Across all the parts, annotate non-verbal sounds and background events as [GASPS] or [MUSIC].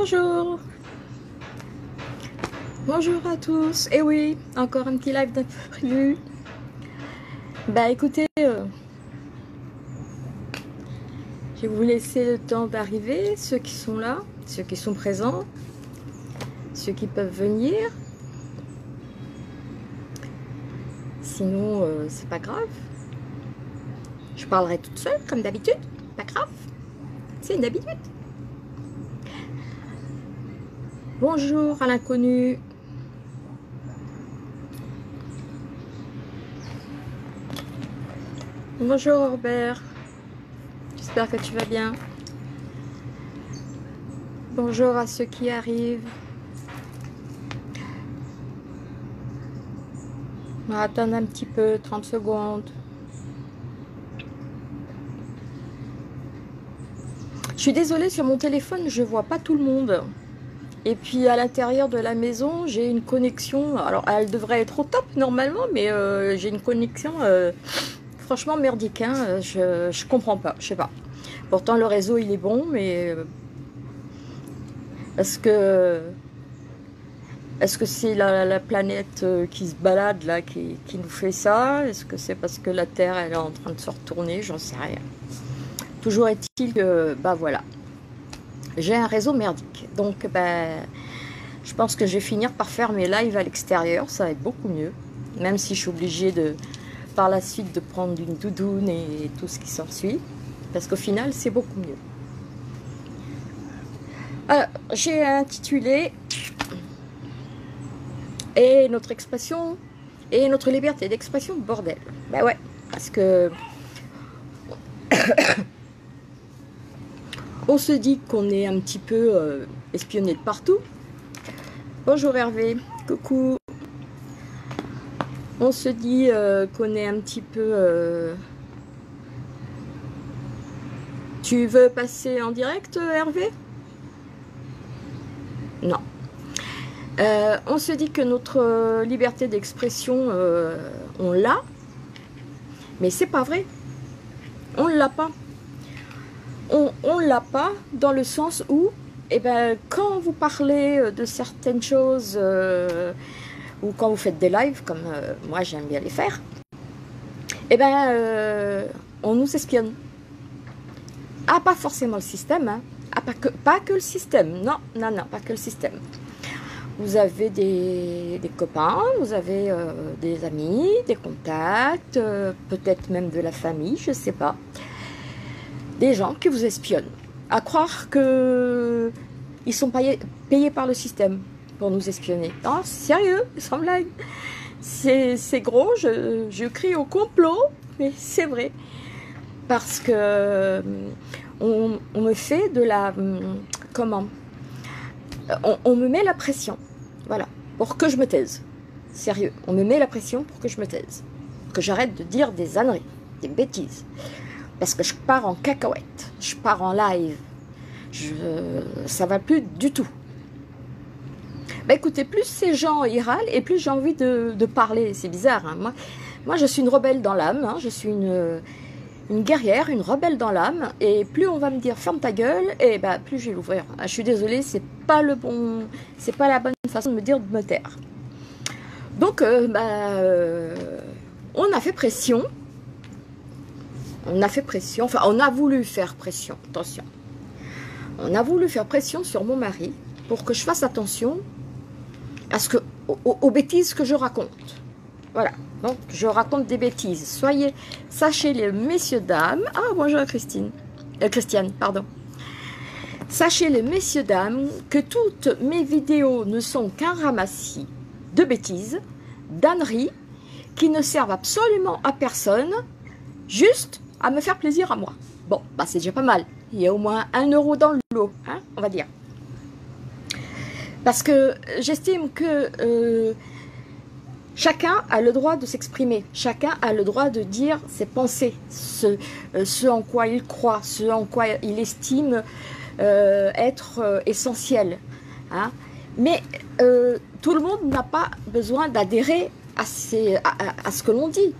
Bonjour. Bonjour à tous. Et eh oui, encore un petit live d'imprévu. Bah écoutez, euh, je vais vous laisser le temps d'arriver, ceux qui sont là, ceux qui sont présents, ceux qui peuvent venir. Sinon, euh, c'est pas grave. Je parlerai toute seule, comme d'habitude. Pas grave. C'est une habitude. Bonjour à l'inconnu. Bonjour Robert. J'espère que tu vas bien. Bonjour à ceux qui arrivent. On va attendre un petit peu, 30 secondes. Je suis désolée, sur mon téléphone, je vois pas tout le monde. Et puis à l'intérieur de la maison, j'ai une connexion. Alors elle devrait être au top normalement, mais euh, j'ai une connexion euh, franchement merdique. Hein. Je, je comprends pas, je sais pas. Pourtant le réseau il est bon, mais euh, est-ce que est-ce que c'est la, planète qui se balade là qui, qui nous fait ça? Est-ce que c'est parce que la Terre elle est en train de se retourner? J'en sais rien. Toujours est-il que, bah voilà, j'ai un réseau merdique. Donc, ben, je pense que je vais finir par faire mes lives à l'extérieur. Ça va être beaucoup mieux. Même si je suis obligée de, par la suite de prendre une doudoune et tout ce qui s'ensuit. Parce qu'au final, c'est beaucoup mieux. Alors, j'ai intitulé Et notre expression et notre liberté d'expression, bordel. Ben ouais, parce que On se dit qu'on est un petit peu euh, espionné de partout. Bonjour Hervé, coucou. On se dit euh, qu'on est un petit peu... Euh, tu veux passer en direct Hervé? Non. on se dit que notre liberté d'expression, on l'a, mais c'est pas vrai. On ne l'a pas on ne l'a pas dans le sens où, eh ben, quand vous parlez euh, de certaines choses euh, ou quand vous faites des lives, comme euh, moi j'aime bien les faire, eh ben, on nous espionne. Ah, pas forcément le système, hein. ah, pas, que, pas que le système, non, non, non, pas que le système. Vous avez des, copains, vous avez des amis, des contacts, peut-être même de la famille, je ne sais pas des gens qui vous espionnent. À croire que ils sont payés, par le système pour nous espionner. Non, sérieux, sans. C'est gros, je, crie au complot, mais c'est vrai. Parce que euh, on, me fait de la... Comment on, on me met la pression. Voilà. Pour que je me taise. Sérieux. On me met la pression pour que je me taise. Que j'arrête de dire des âneries, des bêtises. Parce que je pars en cacahuète, je pars en live. Je, ça va plus du tout. Bah écoutez, plus ces gens y râlent et plus j'ai envie de, parler. C'est bizarre. Hein. Moi, je suis une rebelle dans l'âme. Hein. Je suis une, une guerrière, une rebelle dans l'âme. Et plus on va me dire ferme ta gueule, et bah plus je vais l'ouvrir. Ah, je suis désolée, c'est pas le bon, c'est pas la bonne façon de me dire de me taire. Donc, euh, bah, euh, on a fait pression on a fait pression, enfin on a voulu faire pression, attention. On a voulu faire pression sur mon mari pour que je fasse attention ce que, aux, bêtises que je raconte. Voilà, donc je raconte des bêtises. Soyez, sachez les messieurs, dames. Ah, bonjour Christine. Euh, Christiane, pardon. Sachez les messieurs, dames, que toutes mes vidéos ne sont qu'un ramassis de bêtises, d'âneries, qui ne servent absolument à personne, juste à me faire plaisir à moi. Bon, bah c'est déjà pas mal. Il y a au moins un euro dans le lot, hein, on va dire. Parce que j'estime que euh, chacun a le droit de s'exprimer. Chacun a le droit de dire ses pensées, ce, euh, en quoi il croit, ce en quoi il estime euh, être essentiel. Hein. Mais tout le monde n'a pas besoin d'adhérer à, ce que l'on dit.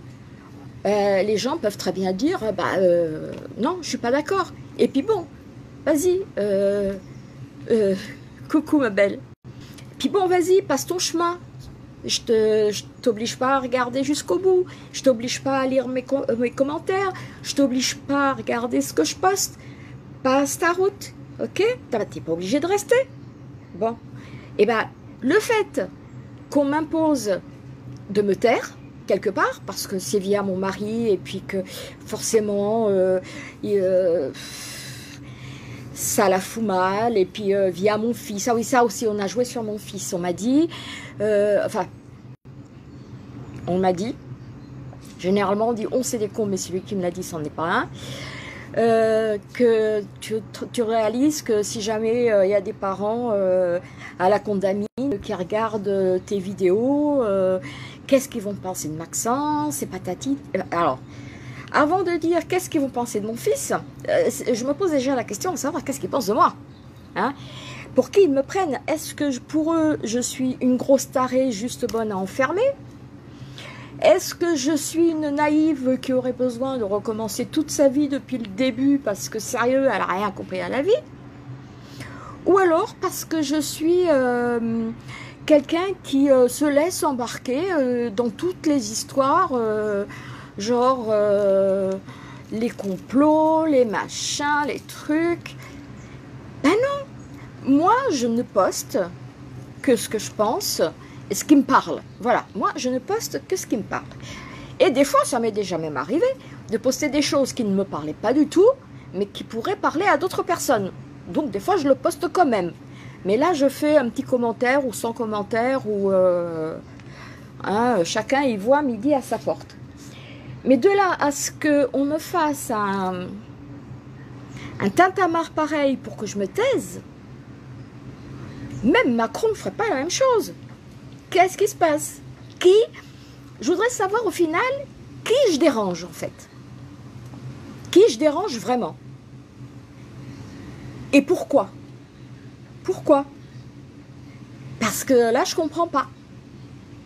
Euh, les gens peuvent très bien dire bah euh, non, je suis pas d'accord. Et puis bon, vas-y, euh, Coucou ma belle. Puis bon, vas-y, passe ton chemin. Je te, t'oblige pas à regarder jusqu'au bout. Je t'oblige pas à lire mes, mes commentaires. Je t'oblige pas à regarder ce que je poste. Passe ta route, ok? T'es pas obligé de rester. Bon. Et eh ben, le fait qu'on m'impose de me taire, quelque part, parce que c'est via mon mari, et puis que forcément, euh, euh, ça la fout mal, et puis euh, via mon fils. Ah oui, ça aussi, on a joué sur mon fils. On m'a dit, enfin, on m'a dit, généralement on dit on c'est des cons, mais celui qui me l'a dit, c'en est pas un. que tu, tu, réalises que si jamais il y a des parents à la condamine qui regardent tes vidéos Qu'est-ce qu'ils vont penser de Maxence C'est patati. Euh, alors, avant de dire qu'est-ce qu'ils vont penser de mon fils, euh, je me pose déjà la question de savoir qu'est-ce qu'ils pensent de moi. Hein pour qui ils me prennent Est-ce que pour eux, je suis une grosse tarée juste bonne à enfermer? Est-ce que je suis une naïve qui aurait besoin de recommencer toute sa vie depuis le début parce que sérieux, elle n'a rien compris à la vie? Ou alors parce que je suis... Euh, quelqu'un qui euh, se laisse embarquer euh, dans toutes les histoires, euh, genre les complots, les machins, les trucs. Ben non, moi je ne poste que ce que je pense et ce qui me parle. Voilà, moi je ne poste que ce qui me parle. Et des fois, ça m'est déjà même arrivé de poster des choses qui ne me parlaient pas du tout, mais qui pourraient parler à d'autres personnes. Donc des fois, je le poste quand même. Mais là, je fais un petit commentaire ou sans commentaire, ou euh, hein, chacun y voit midi à sa porte. Mais de là à ce qu'on me fasse un, un tintamarre pareil pour que je me taise, même Macron ne ferait pas la même chose. Qu'est-ce qui se passe? Qui Je voudrais savoir au final qui je dérange en fait? Qui je dérange vraiment? Et pourquoi? Pourquoi? Parce que là, je comprends pas.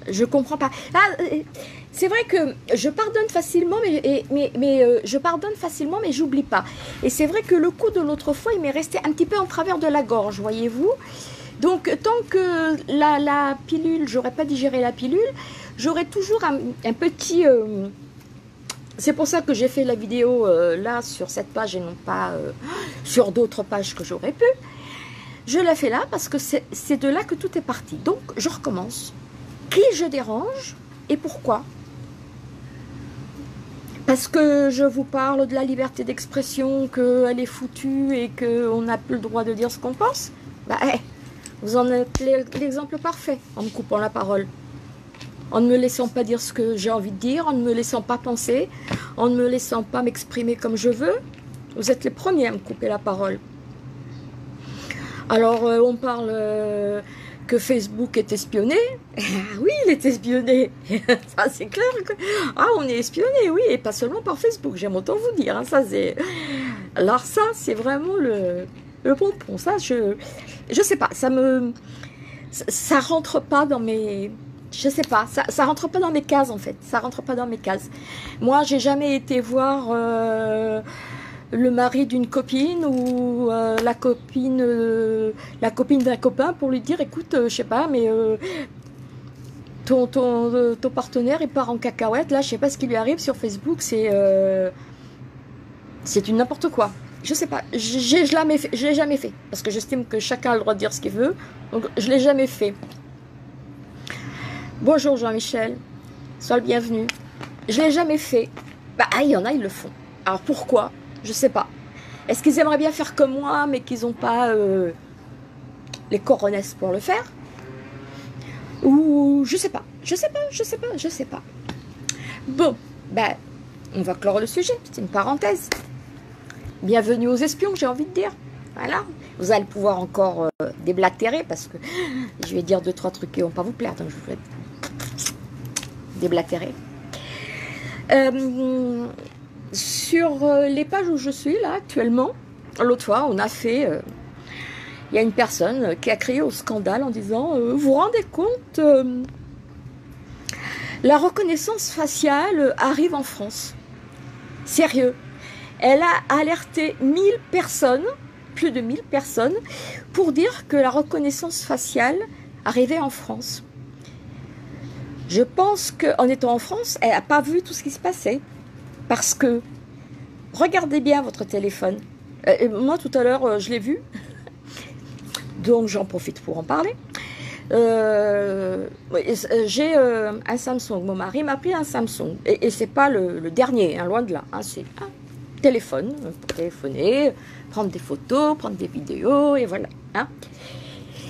Je comprends pas. Ah, euh, c'est vrai que je pardonne facilement, mais, euh, je pardonne facilement, mais j'oublie pas. Et c'est vrai que le coup de l'autre fois, il m'est resté un petit peu en travers de la gorge, voyez-vous? Donc, tant que la, la pilule, j'aurais pas digéré la pilule, j'aurais toujours un, petit. Euh, c'est pour ça que j'ai fait la vidéo là sur cette page et non pas sur d'autres pages que j'aurais pu. Je la fais là parce que c'est de là que tout est parti. Donc, je recommence. Qui je dérange et pourquoi? Parce que je vous parle de la liberté d'expression, qu'elle est foutue et qu'on n'a plus le droit de dire ce qu'on pense Bah, eh, vous en êtes l'exemple parfait en me coupant la parole. En ne me laissant pas dire ce que j'ai envie de dire, en ne me laissant pas penser, en ne me laissant pas m'exprimer comme je veux. Vous êtes les premiers à me couper la parole. Alors, euh, on parle euh, que Facebook est espionné. [LAUGHS] Ah oui, il est espionné. [LAUGHS] ça, c'est clair. Ah, on est espionné, oui, et pas seulement par Facebook, j'aime autant vous dire. Hein, ça. Alors, ça, c'est vraiment le, le pompon. Ça, je... Je sais pas, ça me... Rentre pas dans mes... Je sais pas, ça, ça rentre pas dans mes cases, en fait. Ça rentre pas dans mes cases. Moi, j'ai jamais été voir... Euh, le mari d'une copine ou euh, la copine euh, la copine d'un copain pour lui dire écoute euh, je sais pas mais ton, ton, ton, partenaire il part en cacahuète. Là je sais pas ce qui lui arrive sur Facebook. C'est c'est n'importe quoi. Je sais pas. J'ai jamais je l'ai jamais fait. Parce que j'estime que chacun a le droit de dire ce qu'il veut. Donc je l'ai jamais fait. Bonjour Jean-Michel. Sois le bienvenu. Je l'ai jamais fait. Bah il y en a ils le font. Alors pourquoi? Je sais pas. Est-ce qu'ils aimeraient bien faire comme moi, mais qu'ils n'ont pas euh, les coronesses pour le faire? Ou je sais pas. Je sais pas, je sais pas, je sais pas. Bon, ben, on va clore le sujet. C'est une parenthèse. Bienvenue aux espions, j'ai envie de dire. Voilà. Vous allez pouvoir encore euh, déblatérer parce que je vais dire deux, trois trucs qui vont pas vous plaire. Donc je vais déblatérer. Euh, sur euh, les pages où je suis là actuellement, l'autre fois, on a fait. Euh, il y a une personne qui a crié au scandale en disant euh, Vous vous rendez compte La reconnaissance faciale arrive en France. Sérieux. Elle a alerté 1000 personnes plus de 1000 personnes pour dire que la reconnaissance faciale arrivait en France. Je pense qu'en étant en France, elle n'a pas vu tout ce qui se passait. Parce que, regardez bien votre téléphone. Euh, moi, tout à l'heure, euh, je l'ai vu. [LAUGHS] Donc, j'en profite pour en parler. Euh, j'ai un Samsung. Mon mari m'a pris un Samsung. Et, et c'est pas le, dernier, hein, loin de là. Hein, c'est un téléphone pour téléphoner, prendre des photos, prendre des vidéos, et voilà. Hein.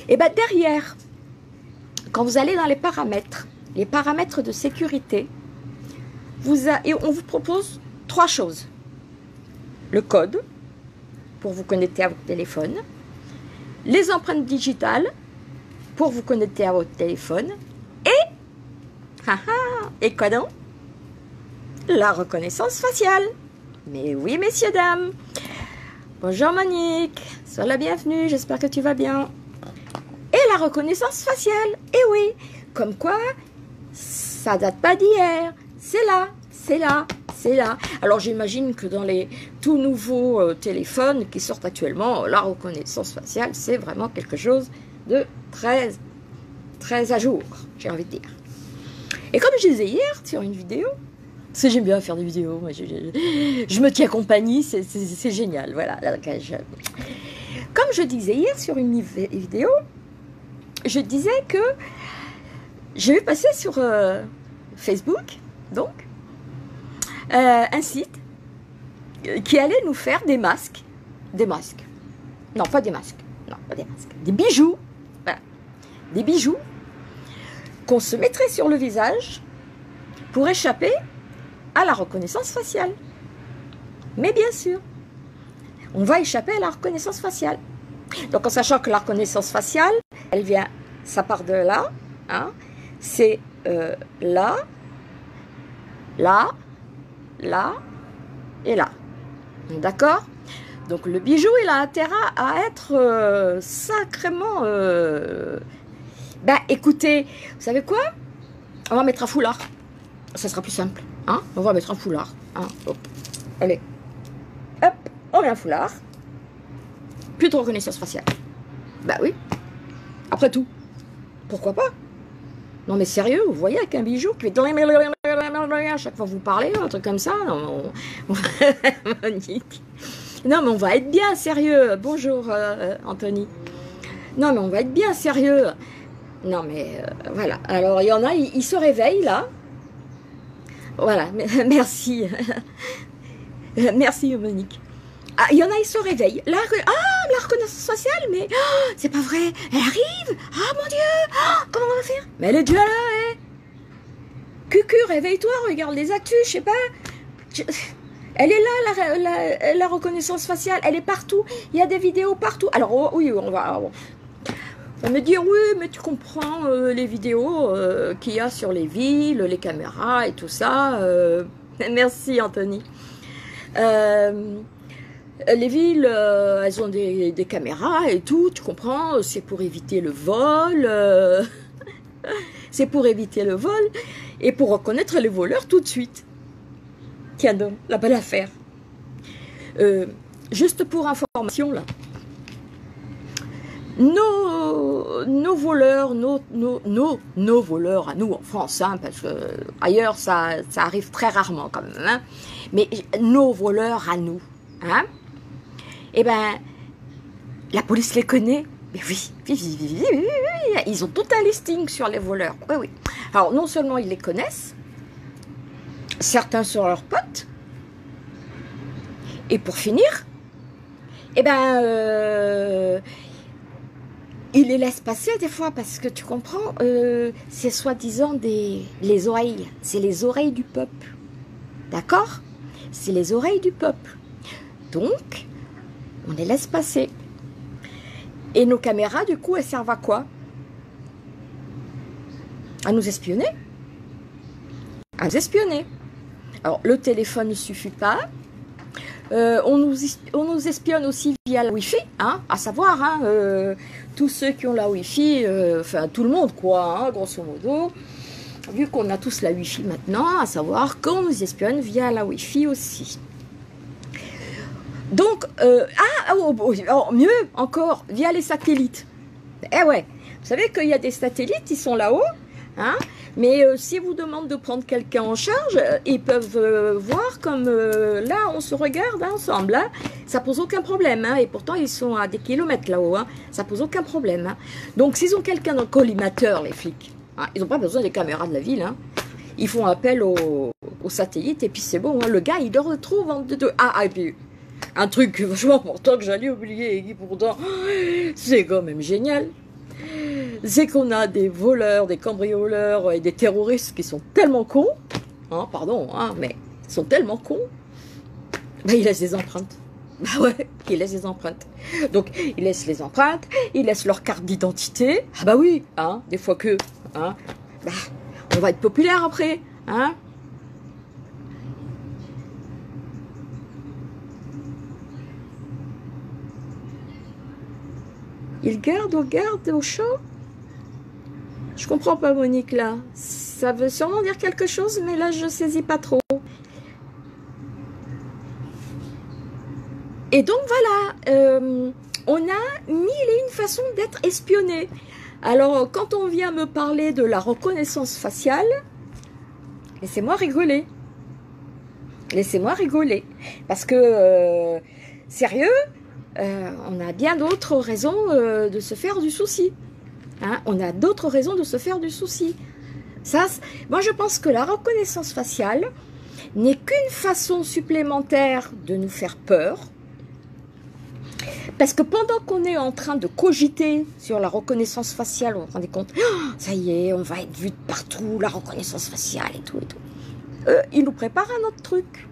Et bien derrière, quand vous allez dans les paramètres, les paramètres de sécurité, vous on vous propose trois choses. Le code pour vous connecter à votre téléphone, les empreintes digitales pour vous connecter à votre téléphone et, et quoi donc? La reconnaissance faciale. Mais oui, messieurs, dames. Bonjour Monique, sois la bienvenue, j'espère que tu vas bien. Et la reconnaissance faciale, et oui, comme quoi, ça date pas d'hier, c'est là, c'est là, c'est là. Alors j'imagine que dans les tout nouveaux euh, téléphones qui sortent actuellement, la reconnaissance faciale, c'est vraiment quelque chose de très, très à jour, j'ai envie de dire. Et comme je disais hier sur une vidéo, parce que j'aime bien faire des vidéos. je, me tiens compagnie, c'est génial. Voilà. Comme je disais hier sur une vidéo, je disais que j'ai vu passer sur euh, Facebook, donc, euh, un site qui allait nous faire des masques. Des masques. Non, pas des masques. Non, pas des masques. Des bijoux. Voilà. Des bijoux qu'on se mettrait sur le visage pour échapper à la reconnaissance faciale. Mais bien sûr, on va échapper à la reconnaissance faciale. Donc en sachant que la reconnaissance faciale, elle vient, ça part de là, hein, c'est euh, là, là, là et là. D'accord? Donc le bijou, il a intérêt à être euh, sacrément... Euh, ben écoutez, vous savez quoi? On va mettre un foulard. Ça sera plus simple. Hein? On va mettre un foulard. Hein? Allez. Hop, on met un foulard. Plus de reconnaissance faciale. Bah oui. Après tout. Pourquoi pas? Non mais sérieux, vous voyez avec un bijou qui fait à chaque fois vous parlez, un truc comme ça. Non, [LAUGHS] Non mais on va être bien sérieux. Bonjour euh, Anthony. Non mais on va être bien sérieux. Non mais euh, voilà. Alors il y en a, ils se réveillent là. Voilà, [LAUGHS] merci. [LAUGHS] merci Monique. Ah, il y en a, ils se réveillent. La, ah, la reconnaissance sociale, mais oh, c'est pas vrai. Elle arrive. Ah mon Dieu. Oh, comment on va faire? Mais elle est déjà là, hein. Cucu, réveille-toi, regarde les actus, je sais pas. Elle est là, la, reconnaissance faciale. Elle est partout. Il y a des vidéos partout. Alors, oh, oui, on va. On me dit oui, mais tu comprends euh, les vidéos euh, qu'il y a sur les villes, les caméras et tout ça. Euh. [LAUGHS] merci Anthony. les villes, elles ont des, des, caméras et tout, tu comprends, c'est pour éviter le vol. [LAUGHS] c'est pour éviter le vol et pour reconnaître les voleurs tout de suite. Tiens donc, la belle affaire. juste pour information, là, nos, nos voleurs, nos, nos, nos, nos, voleurs à nous en France, hein, parce que ailleurs ça, ça, arrive très rarement quand même, hein, mais nos voleurs à nous, hein, eh ben, la police les connaît. Mais oui, oui, oui, oui, oui, oui, ils ont tout un listing sur les voleurs. Oui, oui. Alors non seulement ils les connaissent, certains sont leurs potes, et pour finir, eh ben, euh, il les laisse passer des fois parce que tu comprends, euh, c'est soi-disant les oreilles, c'est les oreilles du peuple, d'accord? C'est les oreilles du peuple. Donc, on les laisse passer. Et nos caméras, du coup, elles servent à quoi? À nous espionner. À nous espionner. Alors, le téléphone ne suffit pas. Euh, on, nous, on, nous, espionne aussi via la Wi-Fi, hein, à savoir, hein, euh, tous ceux qui ont la Wi-Fi, euh, enfin tout le monde quoi, hein, grosso modo, vu qu'on a tous la Wi-Fi maintenant, à savoir qu'on nous espionne via la Wi-Fi aussi. Donc, euh, ah, oh, oh, oh, mieux encore, via les satellites. Eh ouais, vous savez qu'il y a des satellites, ils sont là-haut, hein, mais euh, si vous demandez de prendre quelqu'un en charge, euh, ils peuvent euh, voir comme là, on se regarde ensemble. Hein. ça pose aucun problème. Hein, et pourtant, ils sont à des kilomètres là-haut. Hein, ça pose aucun problème. Donc, s'ils ont quelqu'un dans le collimateur, les flics, ils n'ont pas besoin des caméras de la ville. Ils font appel au, satellite et puis c'est bon. le gars, il le retrouve en deux. Ah, ah, et puis un truc [LAUGHS] vachement important que j'allais oublier et qui pourtant, c'est quand même génial c'est qu'on a des voleurs, des cambrioleurs et des terroristes qui sont tellement cons, hein, pardon, hein, mais ils sont tellement cons, ben, ils laissent des empreintes. [LAUGHS] Bah ouais, ils laissent des empreintes. Donc, ils laissent les empreintes, ils laissent leur carte d'identité. Ah bah oui, hein, des fois que, hein, bah, on va être populaire après, hein. Ils gardent au garde au chaud je comprends pas, Monique, là. Ça veut sûrement dire quelque chose, mais là, je saisis pas trop. Et donc, voilà. Euh, on a mille et une façons d'être espionné. Alors, quand on vient me parler de la reconnaissance faciale, laissez-moi rigoler. Laissez-moi rigoler. Parce que, euh, sérieux, euh, on a bien d'autres raisons de se faire du souci. Hein, on a d'autres raisons de se faire du souci. Ça, moi, je pense que la reconnaissance faciale n'est qu'une façon supplémentaire de nous faire peur. Parce que pendant qu'on est en train de cogiter sur la reconnaissance faciale, on se rendez compte, oh, ça y est, on va être vu de partout, la reconnaissance faciale et tout et tout. Il nous prépare un autre truc.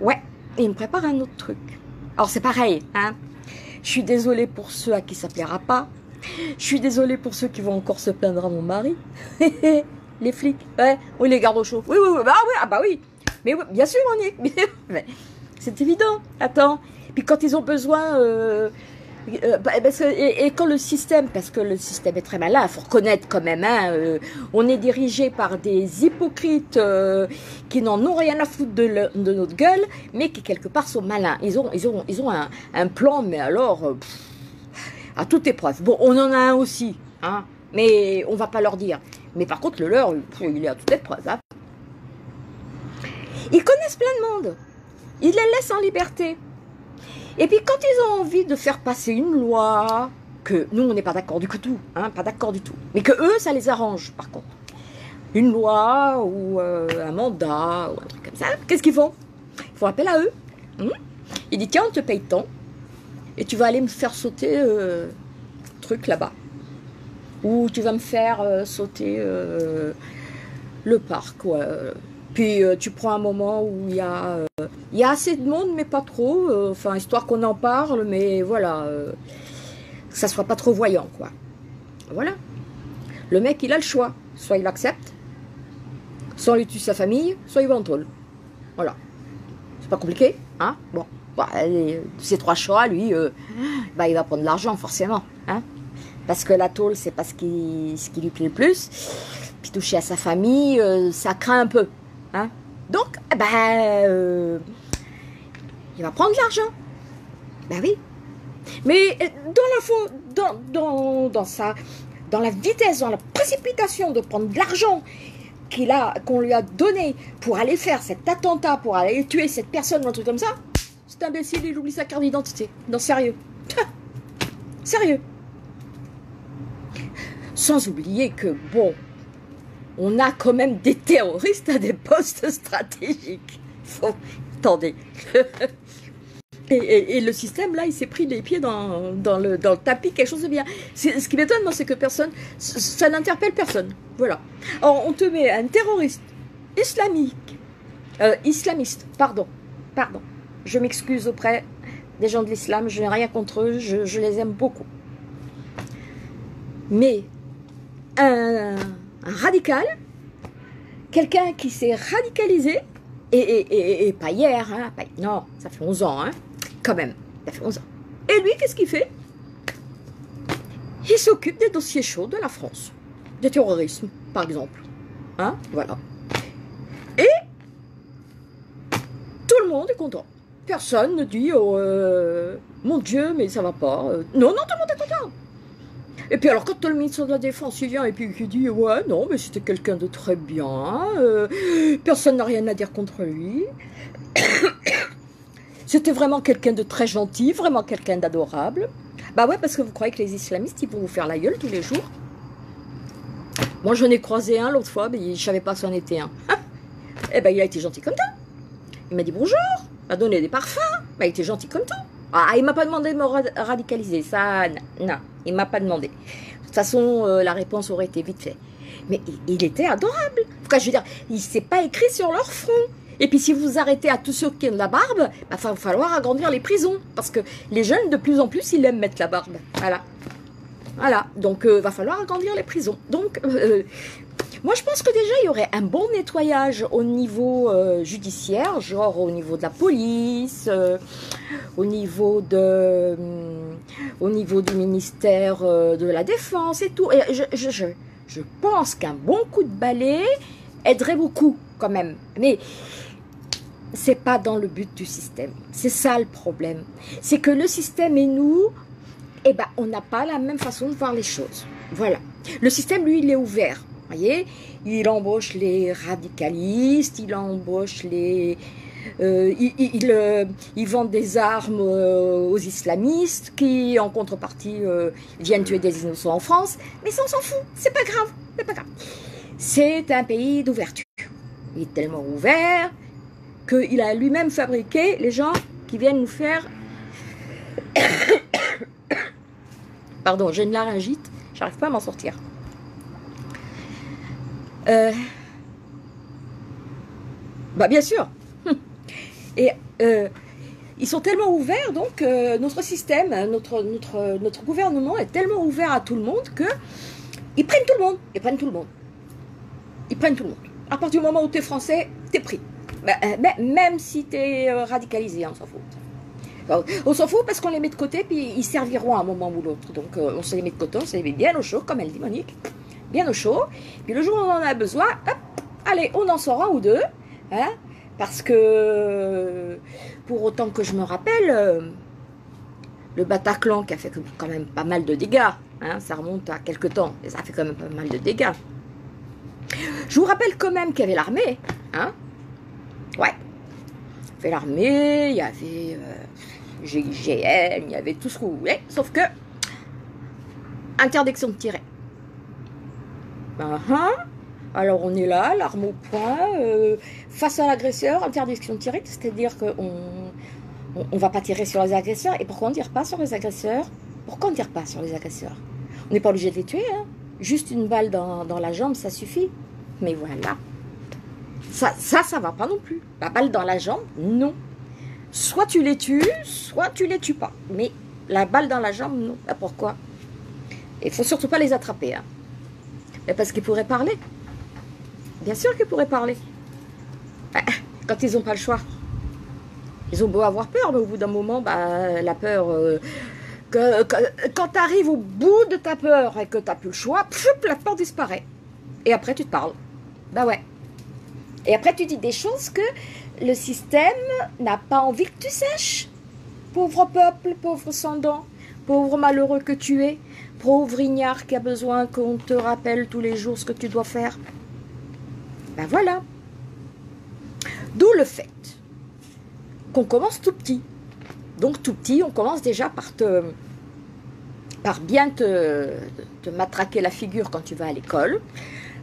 Ouais, il nous prépare un autre truc. Alors c'est pareil, hein. Je suis désolée pour ceux à qui ça plaira pas. [LAUGHS] Je suis désolée pour ceux qui vont encore se plaindre à mon mari. [LAUGHS] les flics, ouais, oui, les gardes au chaud. Oui, oui, oui, bah oui, ah bah oui. Mais bien sûr, on y est. C'est évident. Attends. Puis quand ils ont besoin, euh, euh, bah, et, quand le système, parce que le système est très malin, il faut reconnaître quand même, hein, euh, on est dirigé par des hypocrites qui n'en ont rien à foutre de, notre gueule, mais qui quelque part sont malins. Ils ont, ils ont, ils ont un, plan, mais alors à toute épreuve. Bon, on en a un aussi, hein, mais on va pas leur dire. Mais par contre, le leur, il est à toute épreuve. Hein. Ils connaissent plein de monde. Ils les laissent en liberté. Et puis quand ils ont envie de faire passer une loi, que nous, on n'est pas d'accord du tout, hein, pas d'accord du tout, mais que eux, ça les arrange, par contre. Une loi ou euh, un mandat ou un truc comme ça, qu'est-ce qu'ils font? Ils font appel à eux. Hein. Ils disent, tiens, on te paye tant et tu vas aller me faire sauter euh, truc là-bas. Ou tu vas me faire euh, sauter euh, le parc. Puis tu prends un moment où il y a, il y a assez de monde, mais pas trop. Enfin, histoire qu'on en parle, mais voilà. que ça soit pas trop voyant, quoi. Voilà. Le mec, il a le choix. Soit il accepte, soit il tue sa famille, soit il va en tôle. Voilà. C'est pas compliqué, hein? Bon. Bah, ces trois choix, lui, euh, bah, il va prendre l'argent, forcément. Hein Parce que la tôle, c'est pas ce qui, ce lui plaît le plus. Puis toucher à sa famille, euh, ça craint un peu. Hein Donc, euh, il va prendre l'argent. Ben oui. Mais dans la dans, dans, dans, sa, dans la vitesse, dans la précipitation de prendre de l'argent qu'on lui a donné pour aller faire cet attentat, pour aller tuer cette personne un truc comme ça, cet imbécile, il oublie sa carte d'identité. Non, sérieux. sérieux. Sans oublier que, bon, on a quand même des terroristes à des postes stratégiques. Attendez. [LAUGHS] Et, le système, là, il s'est pris les pieds dans, le, tapis, quelque chose de bien. Ce qui m'étonne, c'est que personne, ça n'interpelle personne. Voilà. Alors, on te met un terroriste islamique, euh, islamiste, pardon, pardon, je m'excuse auprès des gens de l'islam, je n'ai rien contre eux, je, les aime beaucoup. Mais un, radical, quelqu'un qui s'est radicalisé, et, pas hier, hein, non, ça fait 11 ans, hein, quand même, ça fait 11 ans. Et lui, qu'est-ce qu'il fait? Il s'occupe des dossiers chauds de la France, du terrorisme, par exemple. Hein, voilà. Et tout le monde est content. Personne ne dit oh, euh, Mon Dieu, mais ça va pas. Euh, non, non, tout le monde est content. Et puis alors, quand le ministre de la Défense il vient et puis qui dit Ouais, non, mais c'était quelqu'un de très bien, euh, personne n'a rien à dire contre lui. [COUGHS] c'était vraiment quelqu'un de très gentil, vraiment quelqu'un d'adorable. Bah ouais, parce que vous croyez que les islamistes, ils vont vous faire la gueule tous les jours? Moi, je n'ai croisé un l'autre fois, mais je savais pas si en était un. [LAUGHS] eh ben, il a été gentil comme ça. Il m'a dit bonjour, m'a donné des parfums, il était gentil comme tout. Ah, il m'a pas demandé de me radicaliser, ça, non, il m'a pas demandé. De toute façon, euh, la réponse aurait été vite faite. Mais il, était adorable. Enfin, je veux dire, il s'est pas écrit sur leur front. Et puis si vous arrêtez à tous ceux qui ont de la barbe, il bah, va falloir agrandir les prisons. Parce que les jeunes, de plus en plus, ils aiment mettre la barbe. Voilà. Voilà. Donc, il euh, va falloir agrandir les prisons. Donc, euh, moi, je pense que déjà, il y aurait un bon nettoyage au niveau euh, judiciaire, genre au niveau de la police, euh, au, niveau de, hum, au niveau du ministère euh, de la Défense et tout. Et je, pense qu'un bon coup de balai aiderait beaucoup, quand même. Mais c'est pas dans le but du système. C'est ça le problème. C'est que le système et nous, eh ben, on n'a pas la même façon de voir les choses. Voilà. Le système, lui, il est ouvert Il embauche les radicalistes, il embauche les... Euh, il, euh, vend des armes euh, aux islamistes qui, en contrepartie, viennent tuer des innocents en France. Mais ça, on s'en fout. C'est pas grave. C'est pas grave. C'est un pays d'ouverture. Il est tellement ouvert qu'il a lui-même fabriqué les gens qui viennent nous faire... [COUGHS] Pardon, j'ai une laryngite. J'arrive pas à m'en sortir. Euh, bah bien sûr. [LAUGHS] Et euh, ils sont tellement ouverts, donc euh, notre système, notre, notre, notre gouvernement est tellement ouvert à tout le monde que ils prennent tout le monde. Ils prennent tout le monde. Ils prennent tout le monde. À partir du moment où tu es français, tu es pris. Bah, même si tu es radicalisé, on s'en fout. On s'en fout parce qu'on les met de côté, puis ils serviront à un moment ou l'autre. Donc on se les met de côté, on se les met bien au chaud, comme elle dit Monique bien au chaud. Puis le jour où on en a besoin, hop, allez, on en sort un ou deux. Hein, parce que, pour autant que je me rappelle, euh, le Bataclan qui a fait quand même pas mal de dégâts, hein, ça remonte à quelques temps, et ça fait quand même pas mal de dégâts. Je vous rappelle quand même qu'il y avait l'armée, hein Ouais. Il y avait l'armée, il y avait euh, GIGN, il y avait tout ce que vous voulez, sauf que interdiction de tirer. Ben, hein? Alors on est là, l'arme au poing, euh, face à l'agresseur, interdiction de tirer, c'est-à-dire qu'on on, va pas tirer sur les agresseurs. Et pourquoi on ne tire pas sur les agresseurs? Pourquoi on ne tire pas sur les agresseurs? On n'est pas obligé de les tuer, hein Juste une balle dans, la jambe, ça suffit. Mais voilà. Ça, ça, ça va pas non plus. La balle dans la jambe, non. Soit tu les tues, soit tu les tues pas. Mais la balle dans la jambe, non. Ben, pourquoi? Il faut surtout pas les attraper. Hein. Mais parce qu'ils pourraient parler. Bien sûr qu'ils pourraient parler. Bah, quand ils n'ont pas le choix. Ils ont beau avoir peur, mais au bout d'un moment, bah, la peur... Euh, quand tu arrives au bout de ta peur et que tu n'as plus le choix, la peur disparaît. Et après, tu te parles. Bah ouais. Et après, tu dis des choses que le système n'a pas envie que tu saches. Pauvre peuple, pauvre sans pauvre malheureux que tu es. Pauvre ignare qui a besoin qu'on te rappelle tous les jours ce que tu dois faire. Ben voilà. D'où le fait qu'on commence tout petit. Donc tout petit, on commence déjà par te, par bien te, te matraquer la figure quand tu vas à l'école,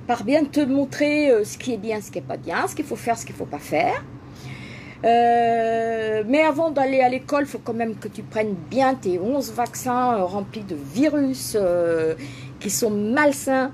par bien te montrer euh, ce qui est bien, ce qui n'est pas bien, ce qu'il faut faire, ce qu'il ne faut pas faire. Euh, mais avant d'aller à l'école, il faut quand même que tu prennes bien tes 11 vaccins euh, remplis de virus euh, qui sont malsains.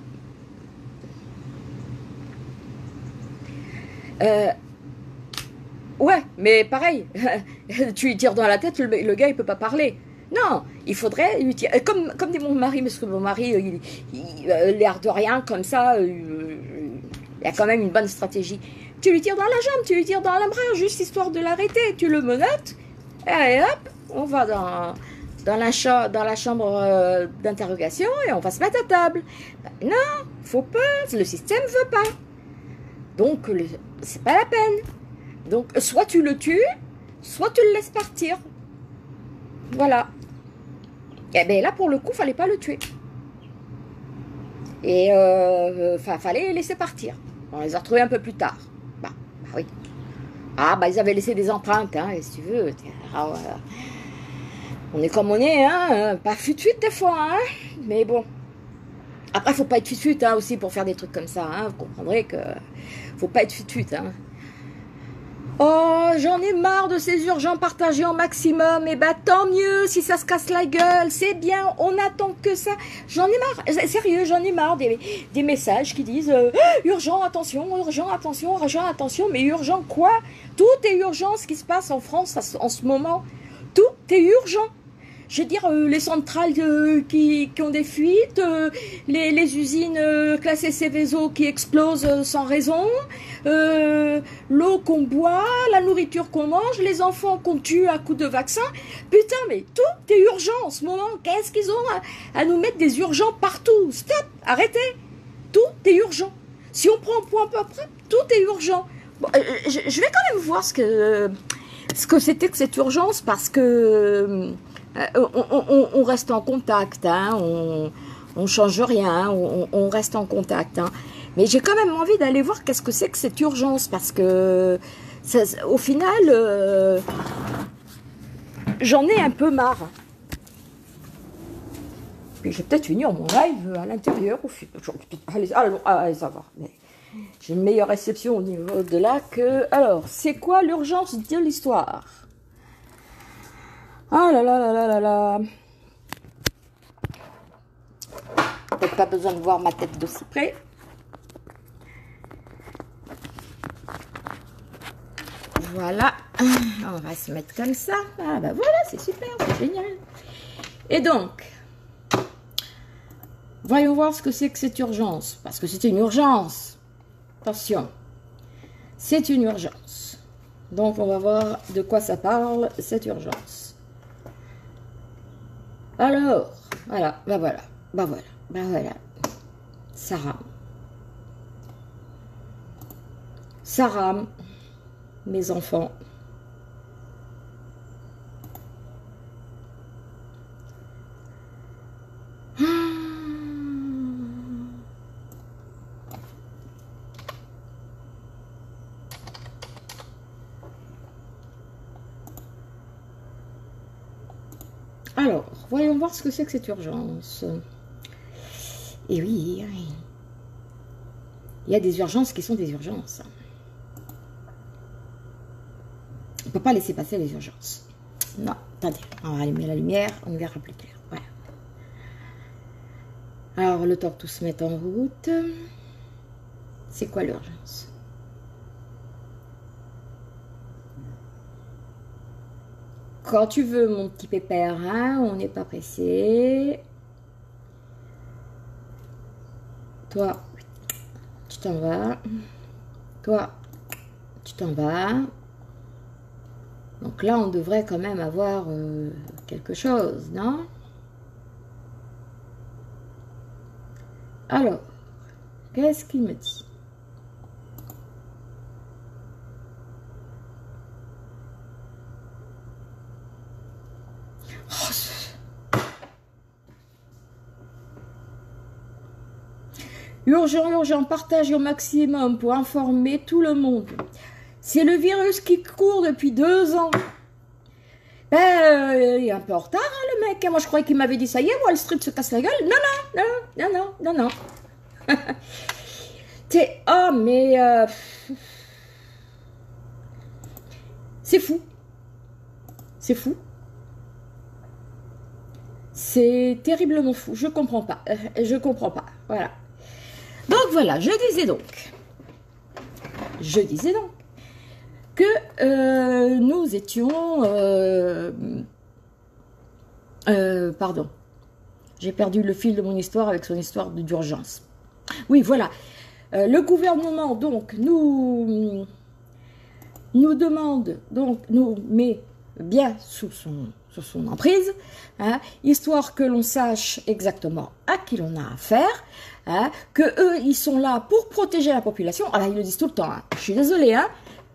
ouais, mais pareil, [LAUGHS] tu lui tires dans la tête, le, gars il peut pas parler. Non, il faudrait lui tirer. Comme, dit mon mari, parce que mon mari, il, l'air de rien, comme ça, il y a quand même une bonne stratégie. Tu lui tires dans la jambe, tu lui tires dans la bras, juste histoire de l'arrêter. Tu le menottes, et hop, on va dans, dans, la, chambre euh, d'interrogation et on va se mettre à table. Ben non, faut pas, le système veut pas. Donc, c'est pas la peine. Donc, soit tu le tues, soit tu le laisses partir. Voilà. Et bien là, pour le coup, fallait pas le tuer. Et euh, fallait laisser partir. On les a retrouvés un peu plus tard. Oui. Ah, bah ils avaient laissé des empreintes, hein, si tu veux. Ah, on est comme on est, hein. Pas fut-fut des fois, hein. Mais bon. Après, faut pas être fut-fut, hein, aussi, pour faire des trucs comme ça, hein. Vous comprendrez que faut pas être fut-fut, hein. Oh, j'en ai marre de ces urgents partagés en maximum. Et eh ben, tant mieux si ça se casse la gueule. C'est bien, on attend que ça. J'en ai marre. Sérieux, j'en ai marre des, des messages qui disent euh, [GASPS] urgent, attention, urgent, attention, urgent, attention. Mais urgent quoi? Tout est urgent ce qui se passe en France en ce moment. Tout est urgent je veux dire, euh, les centrales euh, qui, ont des fuites, euh, les, usines classées Céveso qui explosent sans raison, l'eau qu'on boit, la nourriture qu'on mange, les enfants qu'on tue à coups de vaccin. Putain, mais tout est urgent en ce moment. Qu'est-ce qu'ils ont à, nous mettre des urgents partout? Stop, arrêtez. Tout est urgent. Si on prend un point peu après, tout est urgent. je, vais quand même voir ce que ce que c'était que cette urgence parce que euh, on, reste en contact, hein, on, on change rien, on, reste en contact. Hein. Mais j'ai quand même envie d'aller voir qu'est-ce que c'est que cette urgence, parce que au final, euh, j'en ai un peu marre. Puis j'ai peut-être finir mon live à l'intérieur. Allez, allez, ça va. J'ai une meilleure réception au niveau de là que... Alors, c'est quoi l'urgence de l'histoire? Ah là là là là là là. Peut-être pas besoin de voir ma tête d'aussi près. Voilà. On va se mettre comme ça. Ah bah voilà, c'est super, c'est génial. Et donc, voyons voir ce que c'est que cette urgence. Parce que c'est une urgence. Attention. C'est une urgence. Donc, on va voir de quoi ça parle, cette urgence. Alors, voilà, bah voilà, bah voilà, bah voilà. Ça rame, mes enfants. Alors, voyons voir ce que c'est que cette urgence. Et oui, il y a des urgences qui sont des urgences. On ne peut pas laisser passer les urgences. Non, attendez, on va allumer la lumière, on verra plus clair. Voilà. Alors, le temps tout se mette en route. C'est quoi l'urgence? Quand tu veux, mon petit pépère, hein, on n'est pas pressé. Toi, tu t'en vas. Toi, tu t'en vas. Donc là, on devrait quand même avoir euh, quelque chose, non? Alors, qu'est-ce qu'il me dit? Urgent, urgent, partage au maximum pour informer tout le monde. C'est le virus qui court depuis deux ans. Ben, euh, il est un peu en retard, hein, le mec. Moi, je croyais qu'il m'avait dit, ça y est, Wall Street se casse la gueule. Non, non, non, non, non, non, non. [LAUGHS] T'es, oh, mais... Euh, c'est fou. C'est fou. C'est terriblement fou. Je comprends pas. Euh, je comprends pas. Voilà. Donc voilà, je disais donc, je disais donc que euh, nous étions, euh, euh, pardon, j'ai perdu le fil de mon histoire avec son histoire d'urgence. Oui, voilà, le gouvernement donc nous nous demande donc nous met bien sous son emprise, hein, histoire que l'on sache exactement à qui l'on a affaire, hein, que eux, ils sont là pour protéger la population. Alors, ils le disent tout le temps. Hein. Je suis désolée, hein,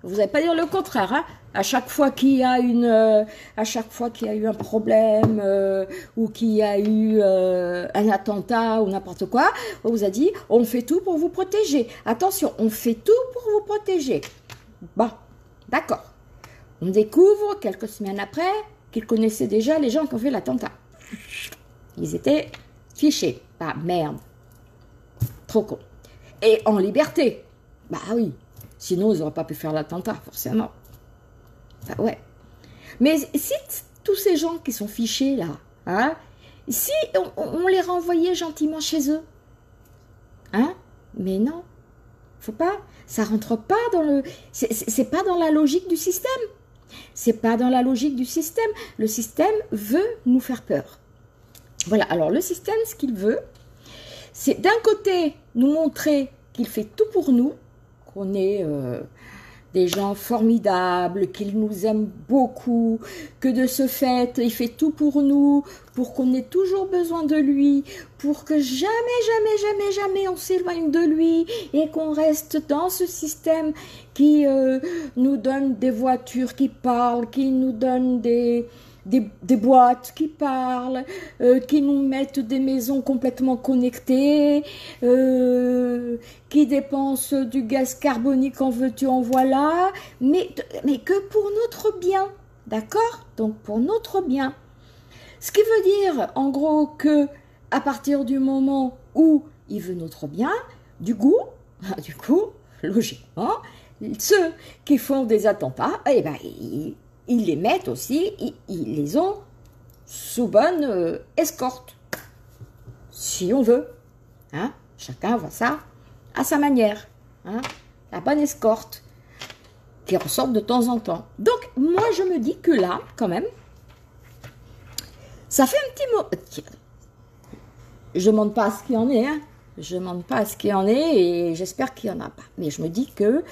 vous n'allez pas dire le contraire. À chaque fois qu'il y a une, euh, à chaque fois qu'il y a eu un problème euh, ou qu'il y a eu euh, un attentat ou n'importe quoi, on vous a dit on fait tout pour vous protéger. Attention, on fait tout pour vous protéger. Bon, d'accord. On découvre quelques semaines après qu'ils connaissaient déjà les gens qui ont fait l'attentat. Ils étaient fichés. Ah merde. Trop con. Et en liberté. Bah oui. Sinon, ils n'auraient pas pu faire l'attentat, forcément. Bah ouais. Mais si tous ces gens qui sont fichés là, hein, si on, les renvoyait gentiment chez eux, hein, mais non, faut pas, ça rentre pas dans le, c'est pas dans la logique du système. C'est pas dans la logique du système. Le système veut nous faire peur. Voilà, alors le système, ce qu'il veut, c'est d'un côté nous montrer qu'il fait tout pour nous, qu'on est euh, des gens formidables, qu'il nous aime beaucoup, que de ce fait, il fait tout pour nous, pour qu'on ait toujours besoin de lui, pour que jamais, jamais, jamais, jamais on s'éloigne de lui et qu'on reste dans ce système qui euh, nous donne des voitures qui parlent, qui nous donne des, des, boîtes qui parlent, euh, qui nous mettent des maisons complètement connectées, euh, qui dépensent du gaz carbonique en veux-tu, en voilà, mais, mais que pour notre bien, d'accord? Donc pour notre bien. Ce qui veut dire, en gros, que à partir du moment où il veut notre bien, du coup, [LAUGHS] du coup, logiquement, ceux qui font des attentats, eh ben, ils les mettent aussi, ils, les ont sous bonne euh, escorte, si on veut. Hein Chacun voit ça à sa manière. Hein La bonne escorte qui ressort de temps en temps. Donc, moi, je me dis que là, quand même, ça fait un petit mot. Je ne demande pas à ce qu'il y en ait, hein. Je ne demande pas à ce qu'il y en ait et j'espère qu'il n'y en a pas. Mais je me dis que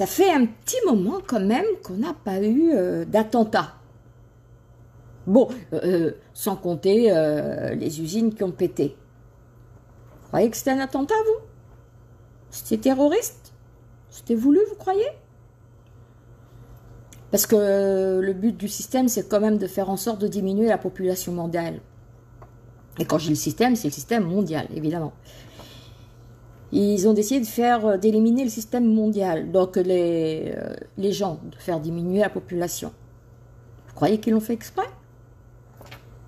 ça fait un petit moment quand même qu'on n'a pas eu euh, d'attentat. Bon, euh, euh, sans compter les usines qui ont pété. Vous croyez que c'était un attentat, vous? C'était terroriste? C'était voulu, vous croyez? Parce que le but du système, c'est quand même de faire en sorte de diminuer la population mondiale. Et quand je dis le système, c'est le système mondial, évidemment ils ont décidé de faire euh, d'éliminer le système mondial, donc les, euh, les gens, de faire diminuer la population. Vous croyez qu'ils l'ont fait exprès?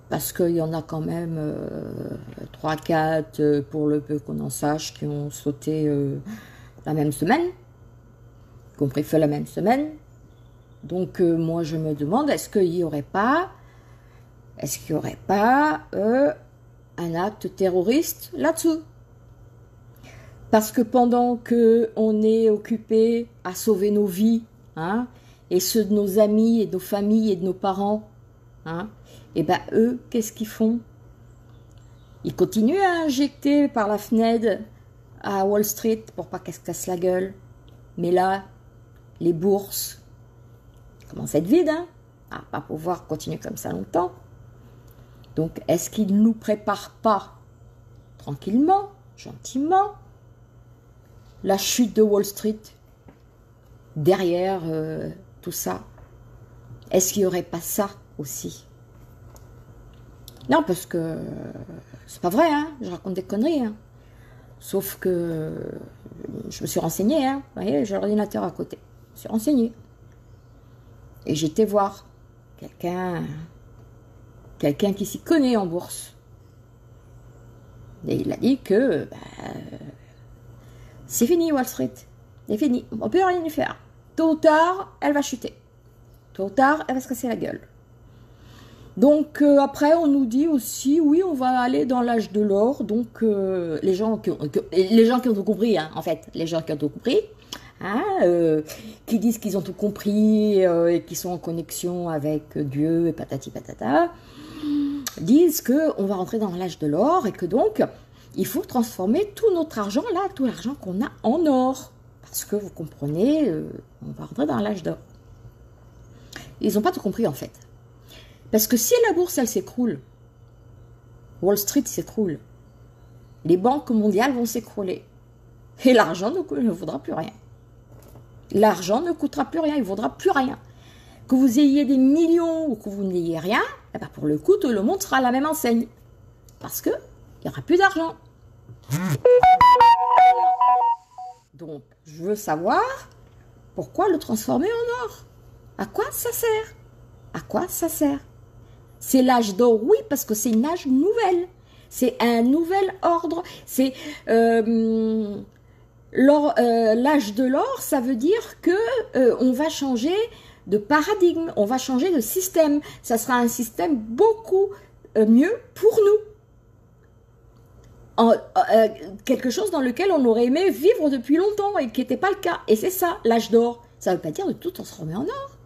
Parce qu'il y en a quand même euh, 3-4, euh, pour le peu qu'on en sache, qui ont sauté la même semaine, qui ont pris feu la même semaine. Donc moi je me demande, est-ce qu'il n'y aurait pas, est-ce qu'il n'y aurait pas un acte terroriste là-dessous? Parce que pendant que on est occupé à sauver nos vies, hein, et ceux de nos amis et de nos familles et de nos parents, hein, et eh ben eux, qu'est-ce qu'ils font? Ils continuent à injecter par la fenêtre à Wall Street pour pas qu'elle se casse la gueule. Mais là, les bourses commencent à être vides, hein à pas pouvoir continuer comme ça longtemps. Donc, est-ce qu'ils ne nous préparent pas tranquillement, gentiment, la chute de Wall Street derrière euh, tout ça Est-ce qu'il n'y aurait pas ça aussi? Non, parce que c'est pas vrai, hein je raconte des conneries. Hein Sauf que je me suis renseignée, hein vous voyez, j'ai l'ordinateur à côté. Je me suis renseignée. Et j'étais voir quelqu'un quelqu'un qui s'y connaît en bourse. Et il a dit que bah, c'est fini Wall Street. C'est fini. On peut rien y faire. Tôt ou tard, elle va chuter. Tôt ou tard, elle va se casser la gueule. Donc euh, après, on nous dit aussi, oui, on va aller dans l'âge de l'or. Donc euh, les gens qui ont, les gens qui ont tout compris, hein, en fait, les gens qui ont tout compris, hein, euh, qui disent qu'ils ont tout compris et qui sont en connexion avec Dieu et patati patata, disent que on va rentrer dans l'âge de l'or et que donc il faut transformer tout notre argent là, tout l'argent qu'on a en or. Parce que vous comprenez, euh, on va rentrer dans l'âge d'or. Ils n'ont pas tout compris en fait. Parce que si la bourse elle s'écroule, Wall Street s'écroule, les banques mondiales vont s'écrouler. Et l'argent ne, vaudra plus rien. L'argent ne coûtera plus rien, il ne vaudra plus rien. Que vous ayez des millions ou que vous n'ayez rien, eh ben, pour le coup, tout le monde sera à la même enseigne. Parce qu'il n'y aura plus d'argent. Donc, je veux savoir pourquoi le transformer en or. À quoi ça sert? À quoi ça sert? C'est l'âge d'or, oui, parce que c'est une âge nouvelle. C'est un nouvel ordre. C'est euh, euh, l'âge de l'or, ça veut dire que euh, on va changer de paradigme, on va changer de système. Ça sera un système beaucoup mieux pour nous. Quelque chose dans lequel on aurait aimé vivre depuis longtemps et qui n'était pas le cas. Et c'est ça, l'âge d'or. Ça ne veut pas dire de tout transformer en or.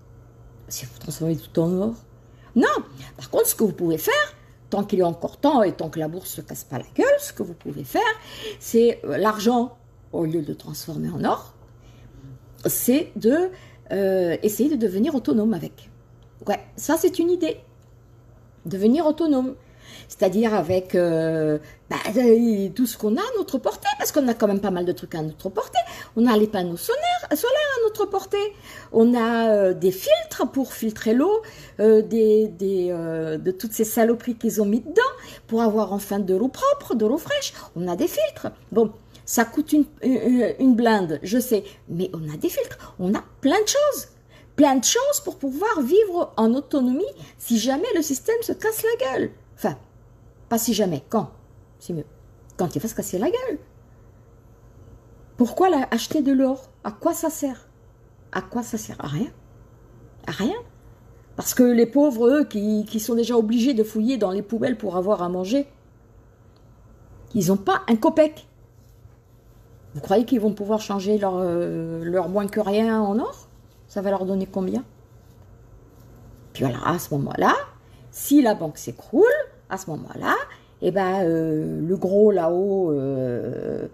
Si vous transformez tout en or. Non. Par contre, ce que vous pouvez faire, tant qu'il est encore temps et tant que la bourse ne se casse pas la gueule, ce que vous pouvez faire, c'est euh, l'argent, au lieu de transformer en or, c'est de euh, essayer de devenir autonome avec. Ouais, ça c'est une idée. Devenir autonome c'est-à-dire avec euh, bah, euh, tout ce qu'on a à notre portée, parce qu'on a quand même pas mal de trucs à notre portée. On a les panneaux solaires, solaires à notre portée. On a euh, des filtres pour filtrer l'eau, des, de toutes ces saloperies qu'ils ont mis dedans, pour avoir enfin de l'eau propre, de l'eau fraîche. On a des filtres. Bon, ça coûte une, une blinde, je sais, mais on a des filtres, on a plein de choses plein de choses pour pouvoir vivre en autonomie si jamais le système se casse la gueule. Enfin, pas si jamais. Quand? Quand il va se casser la gueule. Pourquoi acheter de l'or? À quoi ça sert? À quoi ça sert? À rien. À rien. Parce que les pauvres, eux, qui, sont déjà obligés de fouiller dans les poubelles pour avoir à manger, ils n'ont pas un copec. Vous croyez qu'ils vont pouvoir changer leur, euh, leur moins que rien en or? Ça va leur donner combien? Puis voilà, à ce moment-là, si la banque s'écroule, à ce moment-là, eh ben, euh, le gros là-haut euh,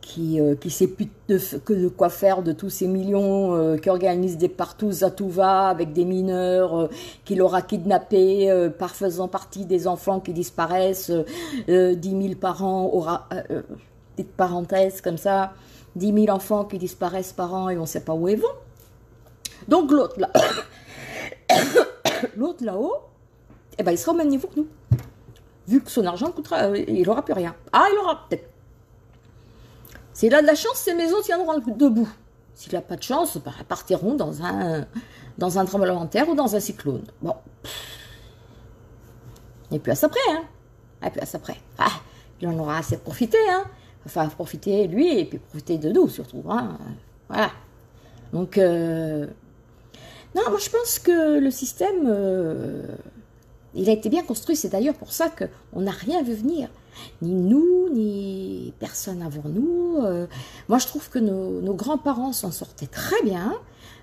qui euh, sait plus de, que de quoi faire de tous ces millions qui organisent des partout à tout va avec des mineurs qui l'aura kidnappé par faisant partie des enfants qui disparaissent, 10 000 par an, aura, petite parenthèse comme ça, 10 000 enfants qui disparaissent par an et on ne sait pas où ils vont. Donc l'autre là, [COUGHS] l'autre là-haut, eh ben, il sera au même niveau que nous vu que son argent coûtera, euh, il n'aura plus rien. Ah, il aura peut-être. S'il a de la chance, ces maisons tiendront debout. S'il n'a pas de chance, bah, partiront dans un, dans un tremblement de terre ou dans un cyclone. Bon. Et puis à ça près, hein. Et puis à ça près. Ah, il en aura assez profité, hein. Enfin, profiter lui et puis profiter de nous surtout, hein. Voilà. Donc, euh, non, moi je pense que le système. Euh, il a été bien construit, c'est d'ailleurs pour ça qu'on n'a rien vu venir. Ni nous, ni personne avant nous. Euh. moi, je trouve que nos, grands-parents s'en sortaient très bien.